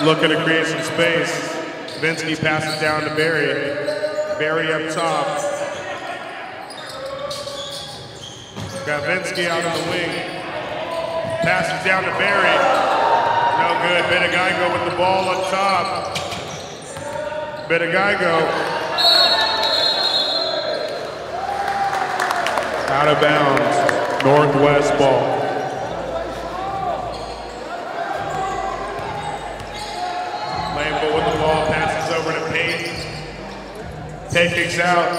Looking to create some space. Vinsky passes down to Barry. Barry up top. Got Vinsky out on the wing. Passes down to Barry. No good. Benegaigo with the ball up top. Benegaigo Out of bounds, Northwest ball. Lambo with the ball, passes over to Payne. Kicks out.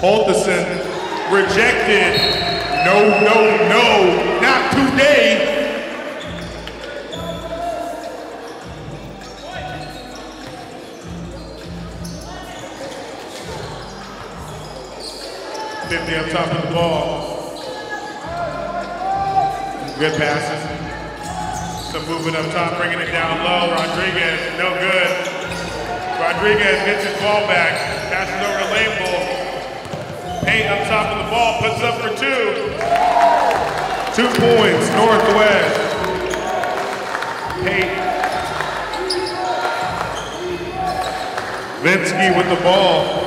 Holtison rejected. No, no, no, not today. 50 up top of the ball. Good passes. Some movement up top, bringing it down low. Rodriguez, no good. Rodriguez gets his ball back, passes over to Lane Bull. Payne up top of the ball, puts up for two. Two points, Northwest. Payne. Vinsky with the ball.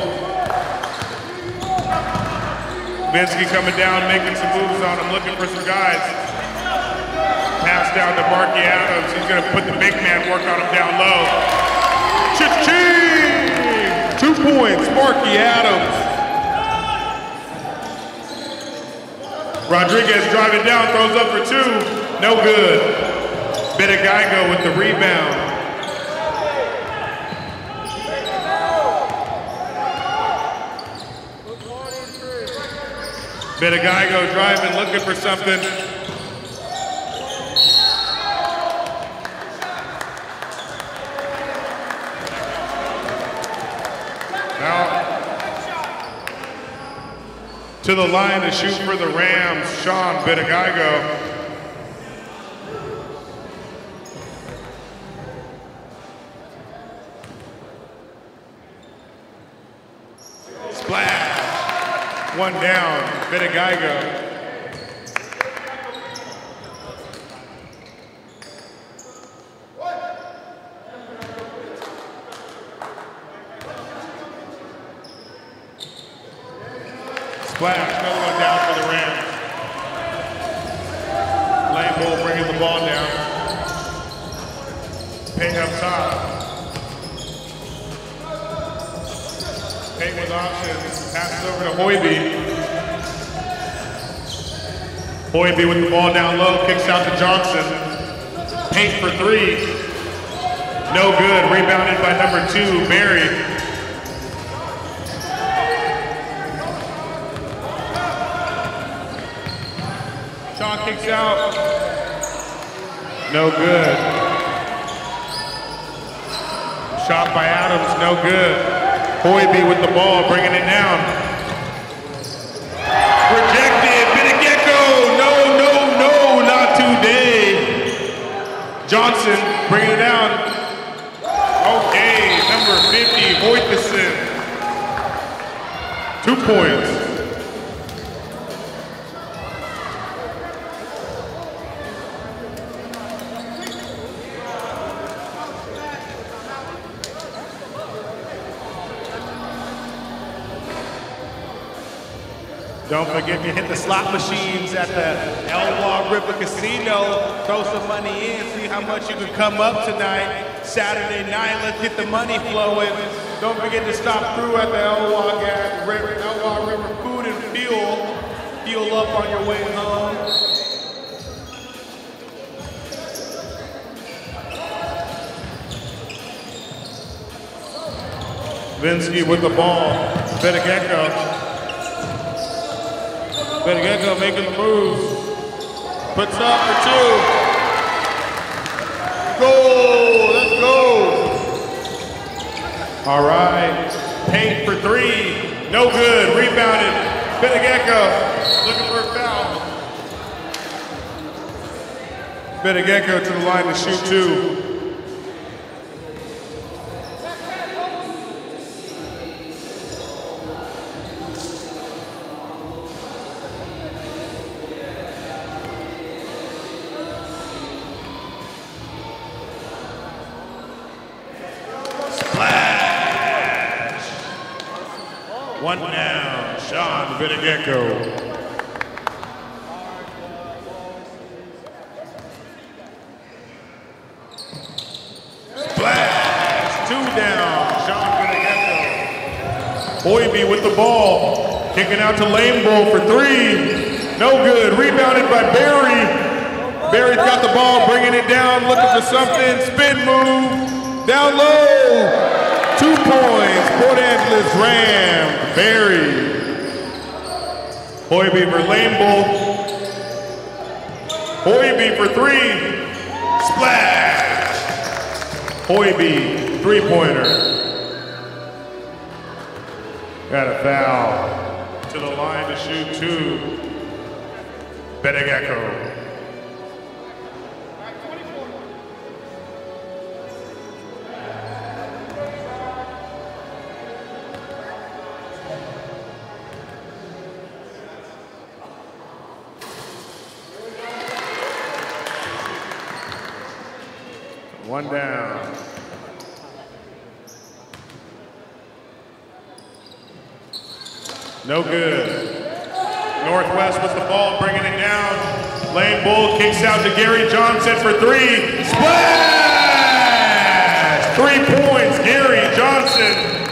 Vinsky coming down, making some moves on him, looking for some guys. Pass down to Marky Adams. He's going to put the big man work on him down low. Cha-ching! Two points, Marky Adams. Rodriguez driving down, throws up for two. No good. Bidagaigo with the rebound. Bidagaigo driving, looking for something. Now, to the line to shoot for the Rams, Sean Bidagaigo. Splash. One down, Bidagaigo. Splash, another one down for the Rams. Bull bringing the ball down. up top. Payne with options. Passes over to Hoiby. Hoiby with the ball down low. Kicks out to Johnson. Payne for three. No good. Rebounded by number two, Barry. Sean kicks out. No good. Shot by Adams, no good. Hoiby with the ball, bringing it down. Rejected, Benegecko, no, no, no, not today. Johnson bringing it down. Okay, number 50, Hoytison. Two points. Don't forget to hit the slot machines at the Elwha River Casino. Throw some money in, see how much you can come up tonight. Saturday night, let's get the money flowing. Don't forget to stop through at the Elwha River, Elwha River Food and Fuel. Fuel up on your way home. Vinsky with the ball. Benegecko. Benegecko making the move. Puts up for two. Go! Let's go! All right. Payne for three. No good. Rebounded. Benegecko looking for a foul. Benegecko to the line to shoot two. Out to Lame Bull for three. No good. Rebounded by Barry. Barry's got the ball, bringing it down, looking for something. Spin move. Down low. Two points. Port Angeles Ram. Barry. Hoiby for Lame Bull. Hoiby for three. Splash. Hoiby, three-pointer. Got a foul. To the line to shoot two. Benegecko. No good. Northwest with the ball, bringing it down. Lane Bull kicks out to Gary Johnson for three. Splash! Three points, Gary Johnson.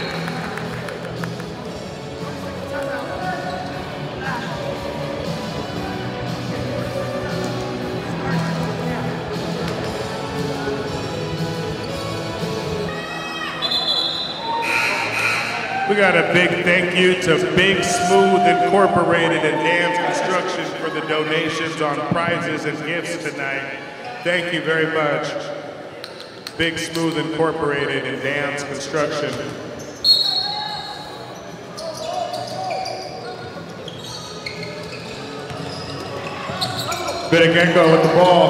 We got a big thank you to Big Smooth Incorporated and Dams Construction for the donations on prizes and gifts tonight. Thank you very much. Big Smooth Incorporated and Dams Construction. Benegecko with the ball.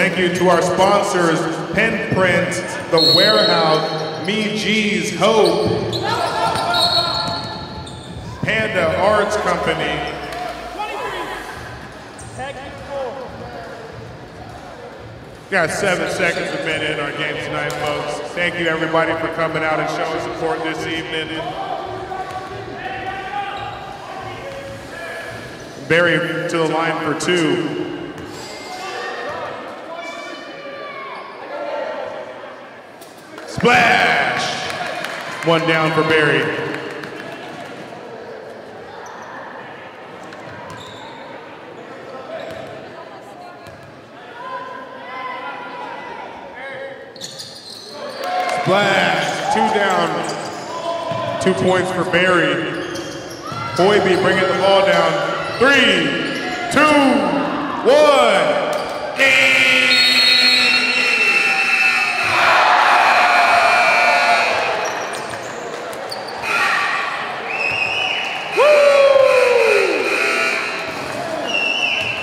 Thank you to our sponsors, Pen Print, The Warehouse, Me G's Hope, Panda Arts Company, 23. Tag full. Got seven seconds to been in our game tonight, folks. Thank you, everybody, for coming out and showing support this evening. Barry to the line for two. One down for Barry. Splash! Two down. Two points for Barry. Hoiby bringing the ball down. Three, two, one.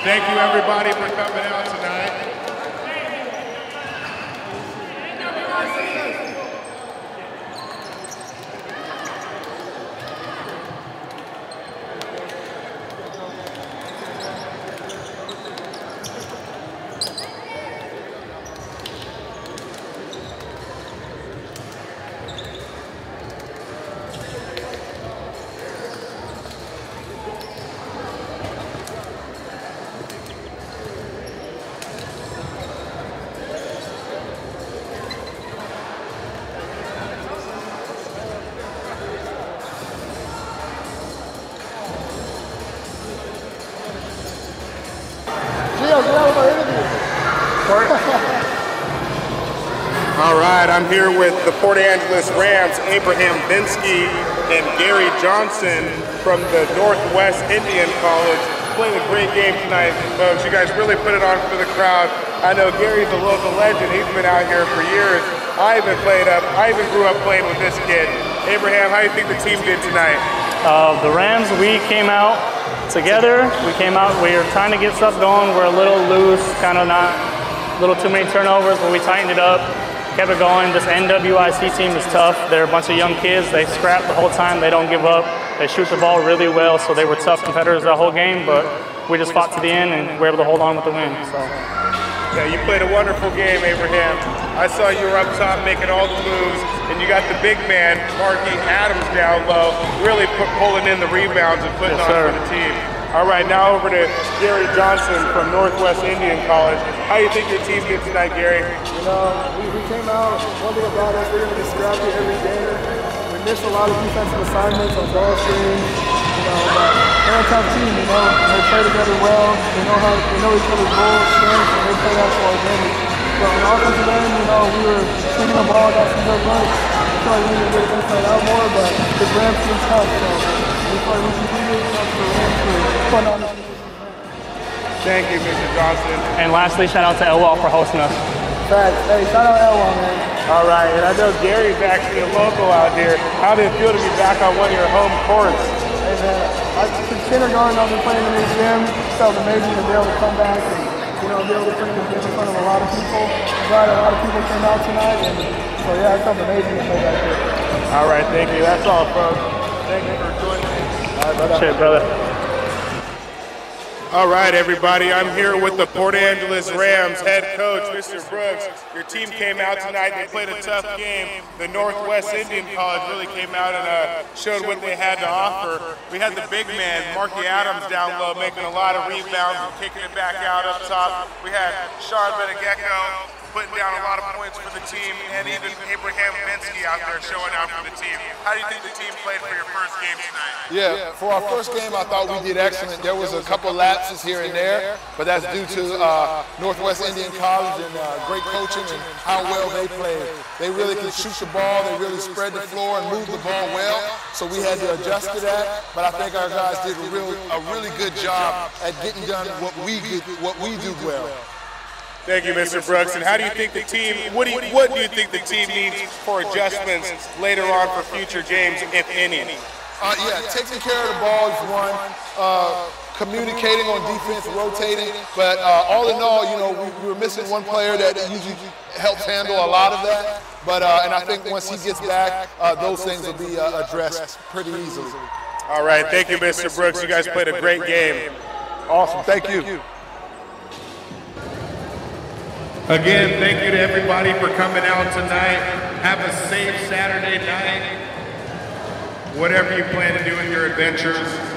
Thank you, everybody, Port Angeles Rams, Abraham Vinsky and Gary Johnson from the Northwest Indian College. Playing a great game tonight, folks. You guys really put it on for the crowd. I know Gary's a local legend. He's been out here for years. I even played up. I even grew up playing with this kid. Abraham, how do you think the team did tonight? Uh, the Rams, we came out together. We came out, we were trying to get stuff going. We're a little loose, kind of not, a little too many turnovers, but we tightened it up, kept it going. This NWIC team is tough. They're a bunch of young kids. They scrap the whole time. They don't give up. They shoot the ball really well, so they were tough competitors the whole game, but we just fought to the end and we were able to hold on with the win. So. Yeah, you played a wonderful game, Abraham. I saw you were up top making all the moves, and you got the big man, Marky Adams, down low, really put, pulling in the rebounds and putting Yes, on sir. for the team. All right, now over to Gary Johnson from Northwest Indian College. How do you think your team did tonight, Gary? You know, we, we came out, one thing about us, we're going to be scrappy every game. We missed a lot of defensive assignments on ball you know, but they're a tough team, you know, they play together well. They know how, they know each other's roles, strengths, and they play that to our advantage. But on the offensive end, you know, we were swinging the ball, got some good looks. I feel like we need to get inside out more, but this Rams team's tough, so we feel like we can do it. This Thank you, Mr. Johnson. And lastly, shout out to Elwha for hosting us. Facts. Hey, shout out Elwha, man. All right, and I know Gary's actually a local out here. How did it feel to be back on one of your home courts? Hey man, I, since kindergarten I've been playing in this gym. It felt amazing to be able to come back and you know be able to play in this gym in front of a lot of people. I'm glad a lot of people came out tonight, and so yeah, it felt amazing to play back here. All right, thank you. That's all, folks. Thank you for joining me. All right, brother. Shit, brother. All right, everybody. I'm here with the Port Angeles Rams head coach, Mr. Brooks. Your team came out tonight. They played a tough game. The Northwest Indian College really came out and uh, showed what they had to offer. We had the big man, Marky Adams, down low, making a lot of rebounds and kicking it back out up top. We had Sean Benegecko putting down a lot of points for the team, and even Abraham Vinsky out there showing out for the team. How do you think the team played for your first game tonight? Yeah, for our first game, I thought we did excellent. There was a couple lapses here and there, but that's due to uh, Northwest Indian College and uh, great coaching and how well they played. They really can shoot the ball, they really spread the floor and move the ball well, so we had to adjust to that. But I think our guys did a, real, a really good job at getting done what we get, what we do well. Thank you, Mr. Brooks. And how do you think the team? What do you, what do you think the team needs for adjustments later on for future games, if any? Uh, yeah, taking care of the ball is one. Uh, communicating on defense, rotating. But uh, all in all, you know, we, we were missing one player that usually helps handle a lot of that. But uh, and I think once he gets back, uh, those things will be uh, addressed pretty easily. All right, thank you, Mr. Brooks. You guys played a great game. Awesome. Thank you. Again, thank you to everybody for coming out tonight. Have a safe Saturday night. Whatever you plan to do in your adventures.